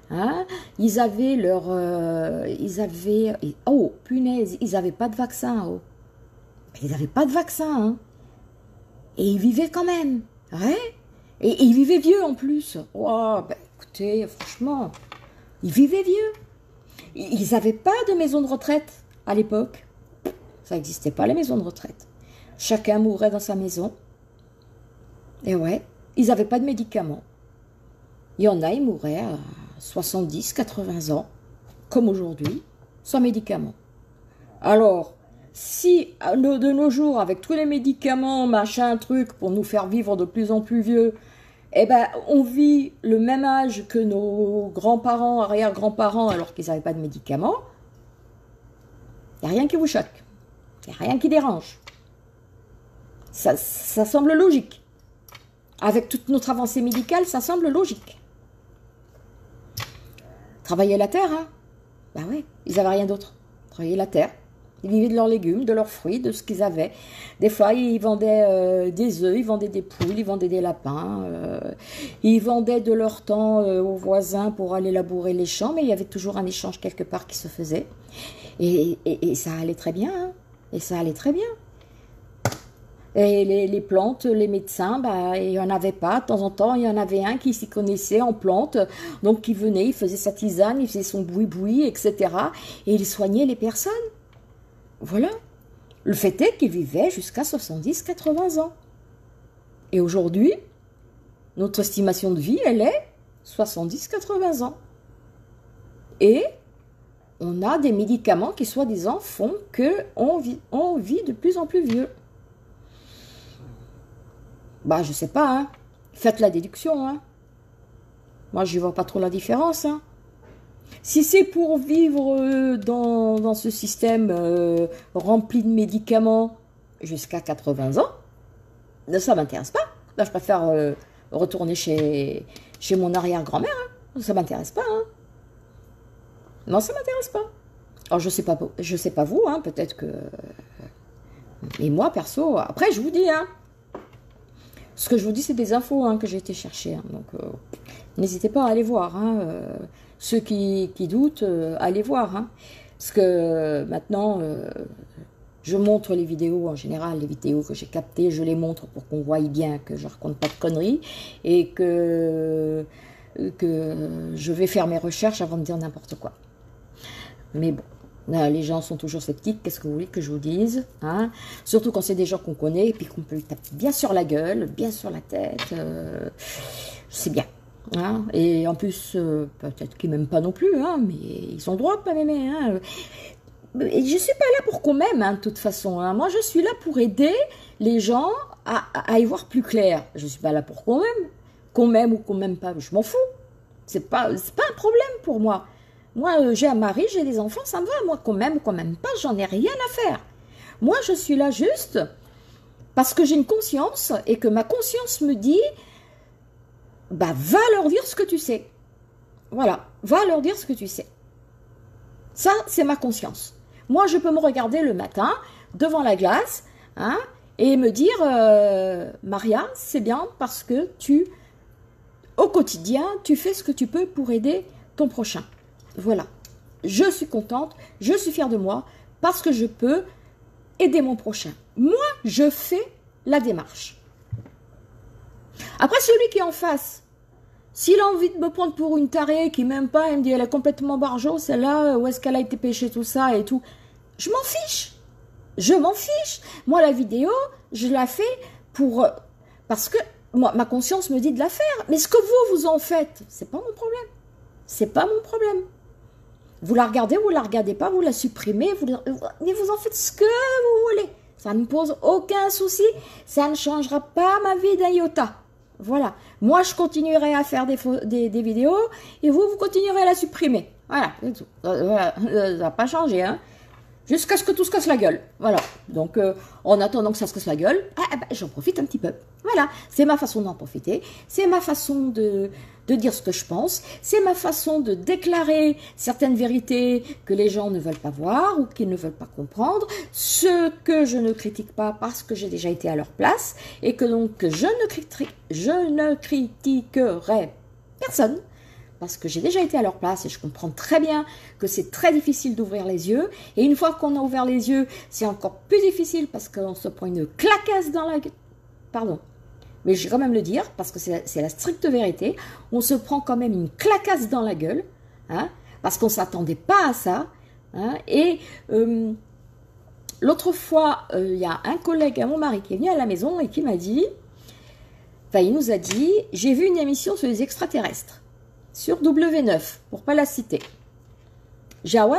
Hein. Ils avaient leur... Euh, ils avaient... Oh, punaise, ils n'avaient pas de vaccin. Oh. Ils n'avaient pas de vaccin. Hein. Et ils vivaient quand même. Ouais. Et, ils vivaient vieux en plus. Oh, ben, écoutez, franchement, ils vivaient vieux. Ils n'avaient pas de maison de retraite à l'époque, ça n'existait pas les maisons de retraite. Chacun mourait dans sa maison. Et ouais, ils n'avaient pas de médicaments. Il y en a, ils mouraient à 70, 80 ans, comme aujourd'hui, sans médicaments. Alors, si de nos jours, avec tous les médicaments, machin, truc, pour nous faire vivre de plus en plus vieux, eh ben, on vit le même âge que nos grands-parents, arrière-grands-parents, alors qu'ils n'avaient pas de médicaments, il n'y a rien qui vous choque. Il n'y a rien qui dérange. Ça, ça semble logique. Avec toute notre avancée médicale, ça semble logique. Travailler la terre, hein Ben ouais, ils n'avaient rien d'autre. Travailler la terre. Ils vivaient de leurs légumes, de leurs fruits, de ce qu'ils avaient. Des fois, ils vendaient euh, des œufs, ils vendaient des poules, ils vendaient des lapins. Euh, ils vendaient de leur temps euh, aux voisins pour aller labourer les champs, mais il y avait toujours un échange quelque part qui se faisait. Et, ça allait très bien. Hein. et ça allait très bien. Et les, plantes, les médecins, bah, il n'y en avait pas. De temps en temps, il y en avait un qui s'y connaissait en plantes. Donc, il venait, il faisait sa tisane, il faisait son boui-boui, etc. Et il soignait les personnes. Voilà. Le fait est qu'il vivait jusqu'à 70-80 ans. Et aujourd'hui, notre estimation de vie, elle est 70-80 ans. Et on a des médicaments qui, soi-disant, font vit, on vit de plus en plus vieux. Bah, je sais pas, hein. Faites la déduction, hein. Moi, je vois pas trop la différence, hein. Si c'est pour vivre euh, dans, ce système euh, rempli de médicaments jusqu'à 80 ans, ça m'intéresse pas. Là, je préfère euh, retourner chez, mon arrière-grand-mère. Ça m'intéresse pas. Non, ça m'intéresse pas. Alors, je sais sais pas vous, hein, peut-être que... Et moi, perso, après, je vous dis, hein, ce que je vous dis, c'est des infos hein, que j'ai été chercher. donc, n'hésitez pas à aller voir. Ceux qui, doutent, euh, allez voir. Hein. Parce que maintenant, euh, je montre les vidéos en général, les vidéos que j'ai captées, je les montre pour qu'on voie bien que je raconte pas de conneries et que, que je vais faire mes recherches avant de dire n'importe quoi. Mais bon, les gens sont toujours sceptiques, qu'est-ce que vous voulez que je vous dise hein? Surtout quand c'est des gens qu'on connaît et puis qu'on peut lui taper bien sur la gueule, bien sur la tête. Euh, c'est bien. Hein, et en plus, euh, peut-être qu'ils m'aiment pas non plus, hein, mais ils ont droit de pas m'aimer. Hein? Et je suis pas là pour qu'on m'aime, hein, de toute façon. Hein. Moi, je suis là pour aider les gens à, y voir plus clair. Je suis pas là pour qu'on m'aime. Qu'on m'aime ou qu'on m'aime pas, je m'en fous. C'est pas, pas un problème pour moi. Moi, euh, j'ai un mari, j'ai des enfants, ça me va. Moi, qu'on m'aime ou qu'on m'aime pas, j'en ai rien à faire. Moi, je suis là juste parce que j'ai une conscience et que ma conscience me dit bah va leur dire ce que tu sais. Voilà, va leur dire ce que tu sais. Ça, c'est ma conscience. Moi, je peux me regarder le matin devant la glace hein, et me dire, euh, Maria, c'est bien parce que tu, au quotidien, tu fais ce que tu peux pour aider ton prochain. Voilà. Je suis contente, je suis fière de moi parce que je peux aider mon prochain. Moi, je fais la démarche. Après, celui qui est en face, s'il a envie de me prendre pour une tarée qui m'aime pas, il me dit elle est complètement barjo, celle-là, où est-ce qu'elle a été pêchée, tout ça et tout, je m'en fiche. Je m'en fiche. Moi, la vidéo, je la fais pour. Euh, parce que ma conscience me dit de la faire. Mais ce que vous, vous en faites, c'est pas mon problème. C'est pas mon problème. Vous la regardez, vous la regardez pas, vous la supprimez, vous, vous en faites ce que vous voulez. Ça ne pose aucun souci. Ça ne changera pas ma vie d'un iota. Voilà. Moi, je continuerai à faire des, des, vidéos et vous, vous continuerez à la supprimer. Voilà, c'est tout. Ça n'a pas changé, hein. Jusqu'à ce que tout se casse la gueule. Voilà. Donc, euh, en attendant que ça se casse la gueule, ah, bah, j'en profite un petit peu. Voilà. C'est ma façon d'en profiter. C'est ma façon de, de dire ce que je pense. C'est ma façon de déclarer certaines vérités que les gens ne veulent pas voir ou qu'ils ne veulent pas comprendre. Ce que je ne critique pas parce que j'ai déjà été à leur place et que donc je ne, je ne critiquerai personne parce que j'ai déjà été à leur place et je comprends très bien que c'est très difficile d'ouvrir les yeux. Et une fois qu'on a ouvert les yeux, c'est encore plus difficile parce qu'on se prend une claquasse dans la... Pardon, mais je vais quand même le dire, parce que c'est la stricte vérité, on se prend quand même une clacasse dans la gueule, hein, parce qu'on ne s'attendait pas à ça. Hein, et euh, l'autre fois, euh, il y a un collègue à mon mari qui est venu à la maison et qui m'a dit, enfin il nous a dit, j'ai vu une émission sur les extraterrestres, sur W9, pour pas la citer. Ouais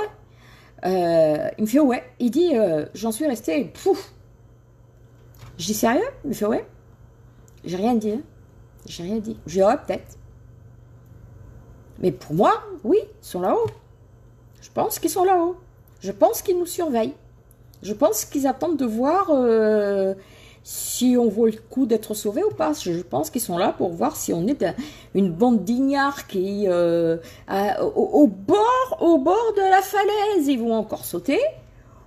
euh, Il me fait ouais. Il dit, j'en suis resté, pouf. Je dis sérieux Il me fait ouais. J'ai rien dit. Hein. J'ai rien dit. J'ai peut-être. Mais pour moi, oui, ils sont là-haut. Je pense qu'ils sont là-haut. Je pense qu'ils nous surveillent. Je pense qu'ils attendent de voir euh, si on vaut le coup d'être sauvé ou pas. Je pense qu'ils sont là pour voir si on est une bande d'ignards qui, euh, au, bord, au bord de la falaise, ils vont encore sauter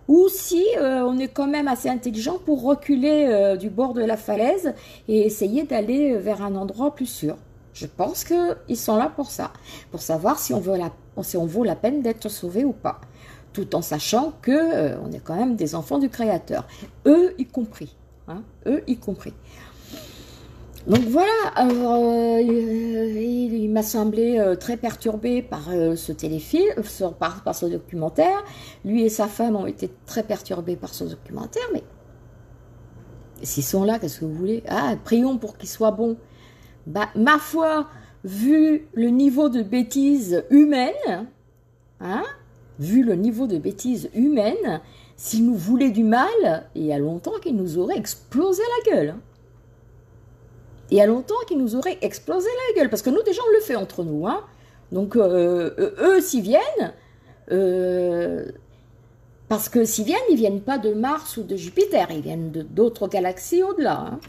ou si euh, on est quand même assez intelligent pour reculer euh, du bord de la falaise et essayer d'aller vers un endroit plus sûr. Je pense qu'ils sont là pour ça, pour savoir si on, vaut la peine d'être sauvé ou pas, tout en sachant que on est quand même des enfants du Créateur, eux y compris, hein, eux y compris. Donc voilà, euh, il, m'a semblé euh, très perturbé par euh, ce téléfilm, par, ce documentaire. Lui et sa femme ont été très perturbés par ce documentaire, mais s'ils sont là, qu'est-ce que vous voulez? Ah, prions pour qu'ils soient bons. Bah, ma foi, vu le niveau de bêtise humaine, hein, vu le niveau de bêtise humaine, s'il nous voulait du mal, il y a longtemps qu'il nous aurait explosé la gueule. Hein. Il y a longtemps qu'il nous aurait explosé la gueule, parce que nous déjà on le fait entre nous. Hein. Donc euh, euh, eux s'y viennent, euh, parce que s'ils viennent, ils viennent pas de Mars ou de Jupiter, ils viennent d'autres galaxies au-delà. Hein.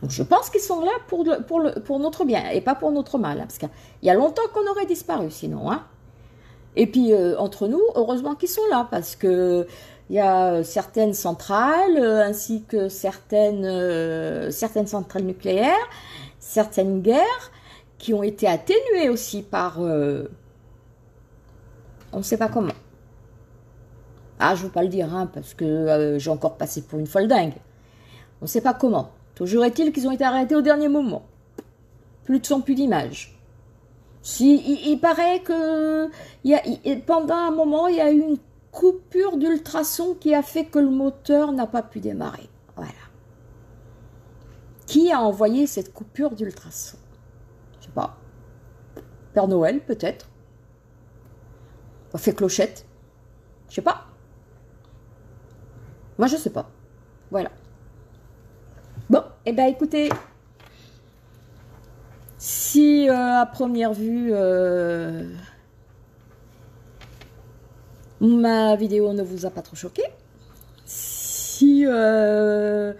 Donc je pense qu'ils sont là pour, notre bien et pas pour notre mal, parce qu'il y a longtemps qu'on aurait disparu sinon. Et puis entre nous, heureusement qu'ils sont là, parce que il y a certaines centrales, ainsi que certaines, certaines centrales nucléaires, certaines guerres qui ont été atténuées aussi par... Euh, on ne sait pas comment. Ah, je ne veux pas le dire, hein, parce que euh, j'ai encore passé pour une folle dingue. On ne sait pas comment. Toujours est-il qu'ils ont été arrêtés au dernier moment. Plus de son, plus d'image. Si, il, paraît que pendant un moment, il y a eu une coupure d'ultrasons qui a fait que le moteur n'a pas pu démarrer. Voilà. Qui a envoyé cette coupure d'ultrasons? Je sais pas. Père Noël, peut-être. Fait clochette. Je sais pas. Moi, je sais pas. Voilà. Bon, et eh ben écoutez, si euh, à première vue euh, ma vidéo ne vous a pas trop choqué, si euh,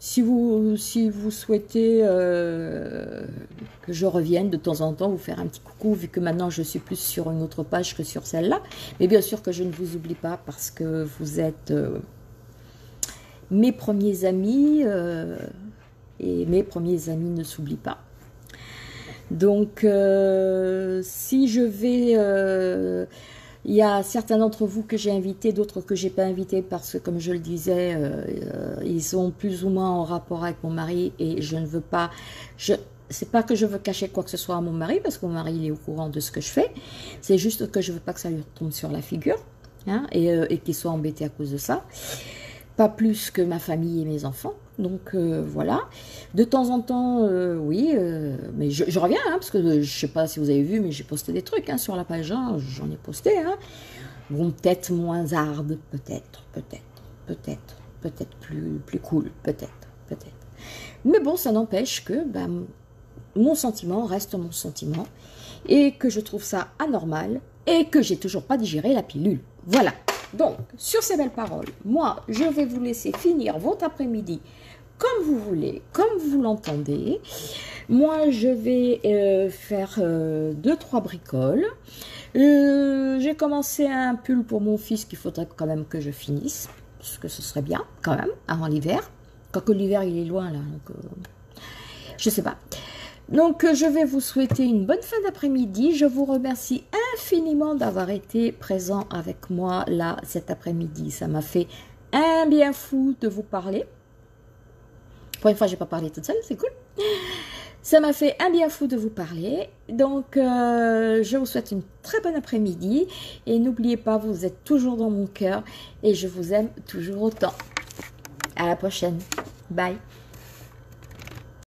si vous si vous souhaitez que je revienne de temps en temps vous faire un petit coucou vu que maintenant je suis plus sur une autre page que sur celle-là, mais bien sûr que je ne vous oublie pas parce que vous êtes mes premiers amis, et mes premiers amis ne s'oublient pas. Donc, euh, si je vais... Euh, il y a certains d'entre vous que j'ai invités, d'autres que j'ai pas invités parce que, comme je le disais, ils sont plus ou moins en rapport avec mon mari et je ne veux pas... Je, c'est pas que je veux cacher quoi que ce soit à mon mari, parce que mon mari il est au courant de ce que je fais. C'est juste que je veux pas que ça lui tombe sur la figure hein, et qu'il soit embêté à cause de ça pas plus que ma famille et mes enfants. Donc euh, voilà. De temps en temps, euh, oui, euh, mais je, reviens, hein, parce que je sais pas si vous avez vu, mais j'ai posté des trucs hein, sur la page, hein, j'en ai posté. Hein. Bon, peut-être moins hard, peut-être, peut-être, peut-être, peut-être plus, plus cool, peut-être, peut-être. Mais bon, ça n'empêche que ben, mon sentiment reste mon sentiment, et que je trouve ça anormal, et que j'ai toujours pas digéré la pilule. Voilà. Donc, sur ces belles paroles, moi, je vais vous laisser finir votre après-midi comme vous voulez, comme vous l'entendez. Moi, je vais euh, faire euh, deux, trois bricoles. Euh, j'ai commencé un pull pour mon fils qu'il faudrait quand même que je finisse, parce que ce serait bien, quand même, avant l'hiver. Quoique l'hiver, il est loin, là, donc... je sais pas. Donc, euh, je vais vous souhaiter une bonne fin d'après-midi. Je vous remercie infiniment d'avoir été présent avec moi là cet après-midi. Ça m'a fait un bien fou de vous parler. Pour une fois, j'ai pas parlé toute seule, c'est cool. Ça m'a fait un bien fou de vous parler. Donc, euh, je vous souhaite une très bonne après-midi. Et n'oubliez pas, vous êtes toujours dans mon cœur. Et je vous aime toujours autant. À la prochaine. Bye.